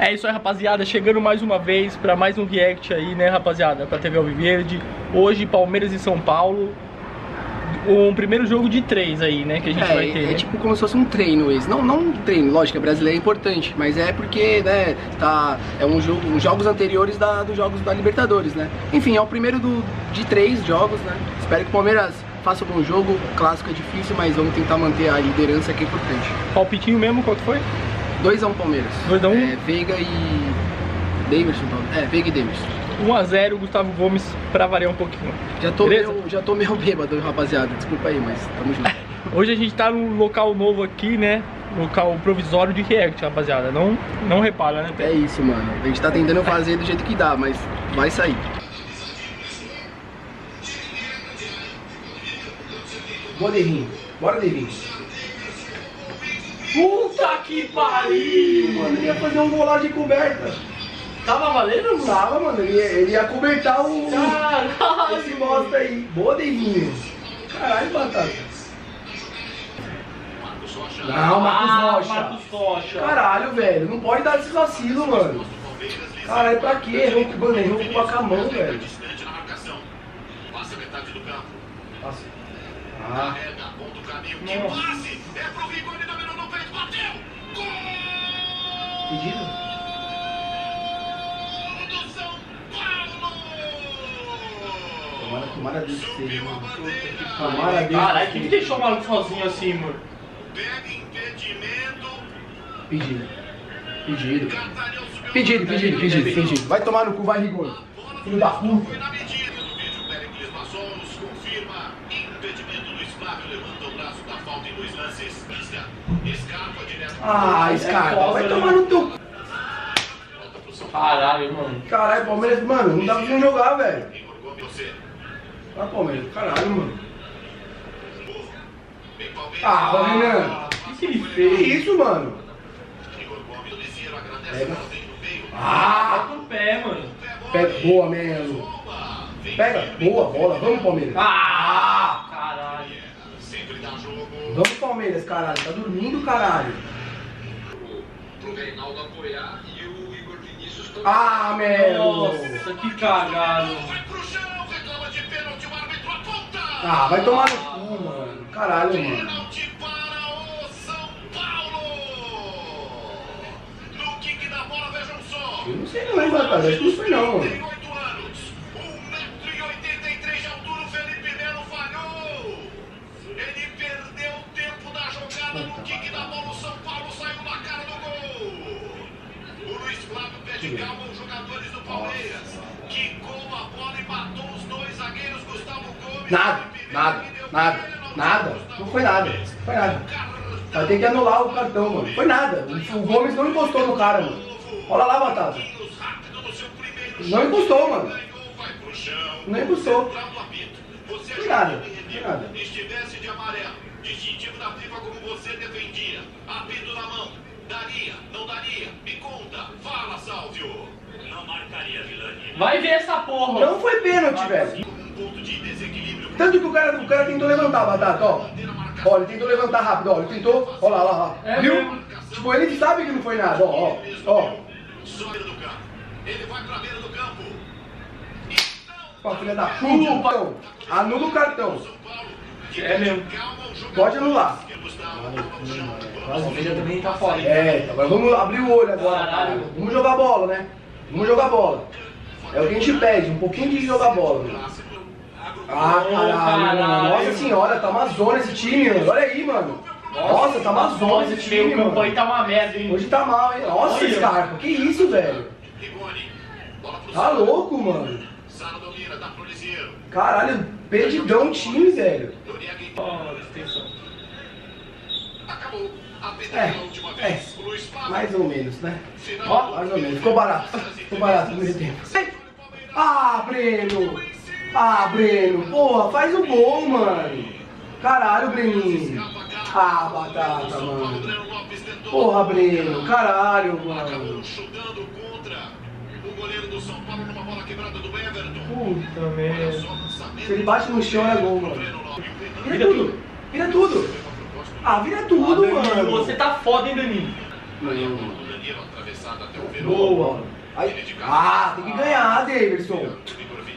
É isso aí, rapaziada. Chegando mais uma vez para mais um react aí, né, rapaziada? Pra TV Alviverde. Hoje, Palmeiras e São Paulo. Um primeiro jogo de três aí, né? Que a gente é, vai ter. É né? tipo como se fosse um treino esse. Não, não um treino, lógico, a brasileira é importante, mas é porque, né, tá. É um jogo, uns jogos anteriores da, dos jogos da Libertadores, né? Enfim, é o primeiro do, de três jogos, né? Espero que o Palmeiras faça um bom jogo. Clássico é difícil, mas vamos tentar manter a liderança que é importante. Palpitinho mesmo, qual que foi? 2x1 um Palmeiras. 2 a 1? É, Veiga e. Davidson, é, Veiga e Davidson. 1x0, Gustavo Gomes, pra variar um pouquinho. Já tô, Beleza? meio, já tô meio bêbado, rapaziada. Desculpa aí, mas tamo junto. Hoje a gente tá num local novo aqui, né? Local provisório de react, rapaziada. Não, não repara, né? É isso, mano. A gente tá tentando fazer do jeito que dá, mas vai sair. Bora, Devinho. Bora, Devinho. Puta que pariu! Mano, ele ia fazer um gol lá de coberta. Tava valendo, mano? Tava, mano. Ele ia, ele ia cobertar o... Caralho! Esse bosta aí. Boa, Devinho. Caralho, batata. Não, Marcos Ah, Rocha. Marcos Rocha. Caralho, velho. Não pode dar esse vacilo, mano. Caralho, pra quê? Errou com o mano, errou com a mão, velho. Passa metade do campo. Nossa. Ah. Carrega, aponta o caminho. Que passe! É pro Rigoni, peito, bateu! Gol Pedido? do São Paulo! Tomara, tomara Deus que seja, Subiu a mano. bandeira. Tomara Deus Caralho, que quem deixou o maluco sozinho assim, mano? Pega impedimento. Pedido. Pedido. Pedido, pedido, pedido, pedido. Vai tomar no cu, vai, Rigor. Filho da puta. Foi na medida do vídeo. Pericles Massons confirma impedimento. Luiz Flávio levanta o braço da falta em dois lances. Ah, Scarpa, vai tomar no teu. Caralho, mano. Caralho, Palmeiras, mano, não dá pra jogar, velho. Ah, Palmeiras, caralho, mano. Vem Palmeiras. Ah, Renan. O que, que ele Que fez? isso, mano? Pega. Ah, Bota o pé, mano. pega, boa, Melo. Pega, boa bola, vamos, Palmeiras. Ah! Caralho. Sempre dá jogo Vamos, Palmeiras, caralho. Tá dormindo, caralho. pro Reinaldo apoiar e o Igor Vinícius também. Ah, Melo. Nossa, que cagado. Vai pro chão, reclama de pênalti, o árbitro aponta. Ah, vai tomar no cu, mano. Caralho, mano. Pênalti para o São Paulo. No kick da bola, vejam só. Eu não sei não, hein, rapaz. Acho que não foi não, mano. Calma aos jogadores do Palmeiras. Quicou a bola e matou os dois zagueiros, Gustavo Gomes. Nada, nada, nada, nada. Não foi nada. Não foi nada. Vai ter que anular o cartão, mano. Foi nada. O Gomes não encostou no cara, mano. Olha lá, Batata. Não encostou, mano. Não encostou. Foi nada, foi nada. Estivesse de amarelo, distintivo da FIFA como você defendia. Apito na mão. Daria, não daria? Me conta. Fala, Sálvio. Não marcaria, Vilani. Vai ver essa porra. Não foi pênalti, velho. Um ponto de desequilíbrio. Tanto que o cara, o cara tentou levantar, Batata, ó. Ó, ele tentou levantar rápido, ó. Ele tentou. Ó lá, lá, lá. É Viu? mesmo. Tipo, ele sabe que não foi nada, ó, ó. Ó. Só beira do campo. Ele vai pra beira do campo. Ó, filha da puta. Anula o cartão. É mesmo. Pode anular. Chão. O Palmeiras também tá fora. É, agora vamos abrir o olho agora. Caralho. cara. Vamos jogar bola, né? Vamos jogar bola. É o que a gente pede, um pouquinho de jogar bola. Mano. Ah, caralho, mano. Nossa senhora, tá uma zona esse time, mano. Olha aí, mano. Nossa, tá uma zona esse time, mano. tá uma merda, hein? Hoje tá mal, hein? Nossa. Scarpa, que isso, velho? Tá louco, mano. Sara domina, dá pro Liseiro. Caralho, perdidão o time, velho. É, é. Mais ou menos, né? Ó, mais ou menos. Ficou barato. Ficou barato no primeiro tempo. Ah, Breno! Ah, Breno! Porra, faz o gol, mano! Caralho, Breninho! Ah, batata, mano! Porra, Breno! Caralho, mano! O goleiro do São Paulo numa bola quebrada do Everton. Puta merda. Se ele bate no chão, é gol, mano. Vira tudo! Vira tudo! Ah, vira tudo, Danilo, mano! Você tá foda, hein, Danilo? Boa. Aí, ah, tem que ganhar, Davidson.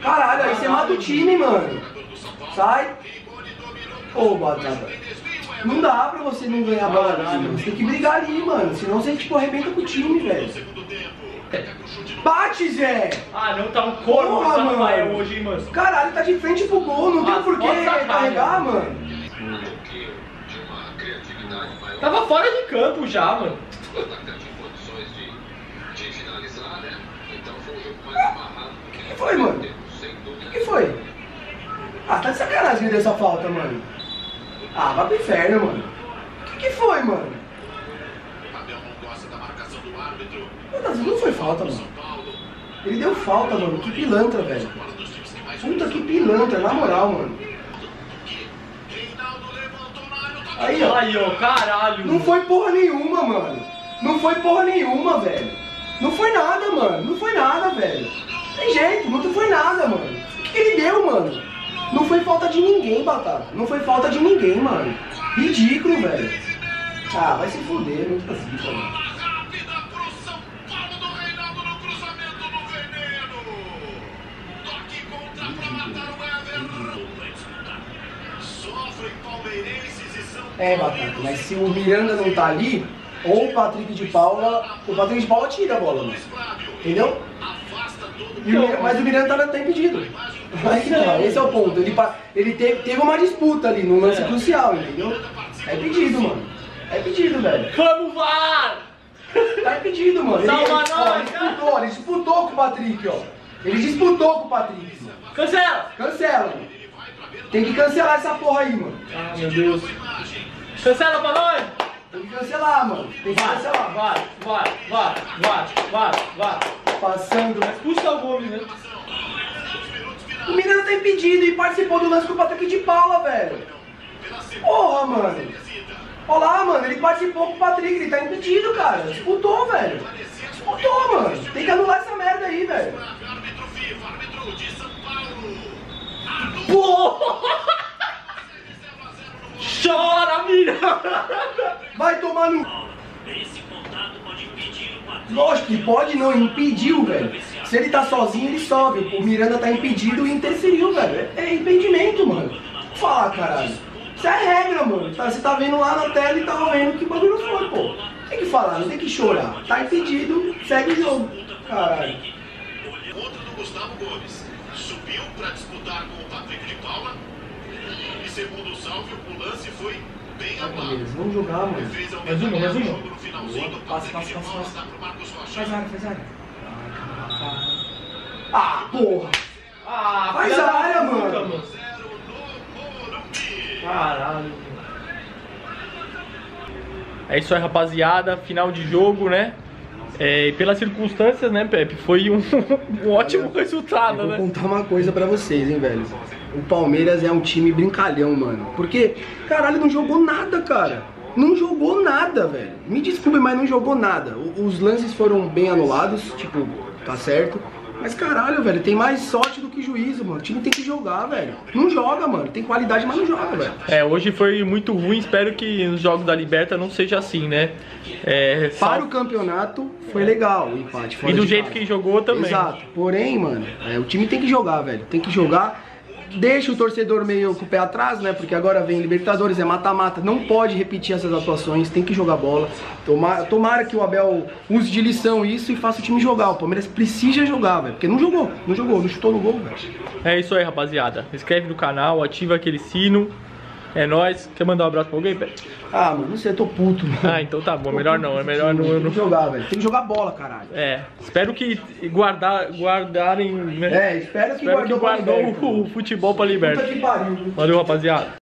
Caralho, aí você mata o time, mano. Sai. Ô, Batata. Não dá pra você não ganhar a bola ali, mano. Você tem que brigar ali, mano. Senão você, tipo, arrebenta com o time, velho. Bate, Zé! Ah, não tá um corpo Porra, Rafael mano. hoje, hein, mano. Caralho, tá de frente pro gol. Não tem Ah, por que carregar, cara. mano. Tava fora de campo já, mano. O que, que foi, mano? O que, que foi? Ah, tá de sacanagem dessa falta, mano. Ah, vai pro inferno, mano. O que, que foi, mano? Abel não gosta da marcação do árbitro. Puta, não foi falta, mano. Ele deu falta, mano. Que pilantra, velho. Puta que pilantra, na moral, mano. Aí, ó. Aí, ó, caralho. Não foi porra nenhuma, mano. Não foi porra nenhuma, velho. Não foi nada, mano. Não foi nada, velho. Tem jeito, não foi nada, mano. O que, que ele deu, mano? Não foi falta de ninguém, Batata. Não foi falta de ninguém, mano. Ridículo, velho. Ah, vai se fuder, muito zica, mano. É, Batata, mas se o Miranda não tá ali, ou o Patrick de Paula. O Patrick de Paula tira a bola, mano. Flávio Entendeu? afasta todo E o mas o Miranda tá, tá impedido. Que tá, esse é o ponto. Ele, ele teve, teve uma disputa ali num lance É. crucial, entendeu? É pedido, mano. É pedido, velho. Vamos, VAR! Tá impedido, mano. Ele, Salva ele, ó, nós, ele disputou, ele disputou com o Patrick, ó. Ele disputou com o Patrick, mano. Cancela! Cancela, mano. Tem que cancelar essa porra aí, mano. Ah, meu Deus. Cancela pra nós! Tem que cancelar, mano. Tem que Vai, cancelar. vai, vai, vai, vai, vai, vai. Passando. Expulsa o Gomes, né? O Miranda tá impedido e participou do lance com o Patrick de Paula, velho. Porra, mano. Olha lá, mano, ele participou com o Patrick, ele tá impedido, cara. Disputou, velho. Disputou, mano. Tem que anular essa merda aí, velho. Porra! Chora, Miranda! Vai tomar no. Lógico que pode não, impediu, velho. Se ele tá sozinho, ele sobe. O Miranda tá impedido e interferiu, velho. É, é impedimento, mano. Fala, caralho. Isso é regra, mano. Tá- Você tá vendo lá na tela e tava vendo que bagulho foi, pô. Tem que falar, não tem que chorar. Tá impedido, segue o jogo. Caralho. Outro do Gustavo Gomes. Subiu para disputar com o Patrick de Paula. Segundo o Salvio, o lance foi bem abaixo. Beleza, vamos jogar, mano. Mais uma, mais uma. Passa, passa, passa. Faz área, faz área. Ah, porra. Ah, Faz a área, mano. Caralho. É isso aí, rapaziada. Final de jogo, né? É, e pelas circunstâncias, né, Pepe? Foi um, um ótimo resultado, Eu vou né? contar uma coisa pra vocês, hein, velho. O Palmeiras é um time brincalhão, mano. Porque, caralho, não jogou nada, cara. Não jogou nada, velho. Me desculpe, mas não jogou nada. Os lances foram bem anulados, tipo, tá certo. Mas caralho, velho, tem mais sorte do que juízo, mano. O time tem que jogar, velho. Não joga, mano. Tem qualidade, mas não joga, velho. É, hoje foi muito ruim. Espero que nos jogos da Liberta não seja assim, né? É, Para o campeonato, foi legal o empate. E do jeito casa. que jogou também. Exato. Porém, mano, é, o time tem que jogar, velho. Tem que jogar. Deixa o torcedor meio com o pé atrás, né? Porque agora vem Libertadores, é mata-mata. Não pode repetir essas atuações, tem que jogar bola. Tomara, tomara que o Abel use de lição isso e faça o time jogar. O Palmeiras precisa jogar, velho. Porque não jogou, não jogou, não chutou no gol, velho. É isso aí, rapaziada. Inscreve no canal, ativa aquele sino. É nóis. Quer mandar um abraço pra alguém, Pepe? Ah, mano, não sei, eu tô puto, mano. Ah, então tá bom. Melhor não. É melhor não. Tem que jogar, velho. Tem que jogar bola, caralho. É. Espero que guardar, guardarem. Né? É, espero que Espero que guardou pra guardou o mano. futebol pra Puta Liberta. que pariu. Valeu, rapaziada.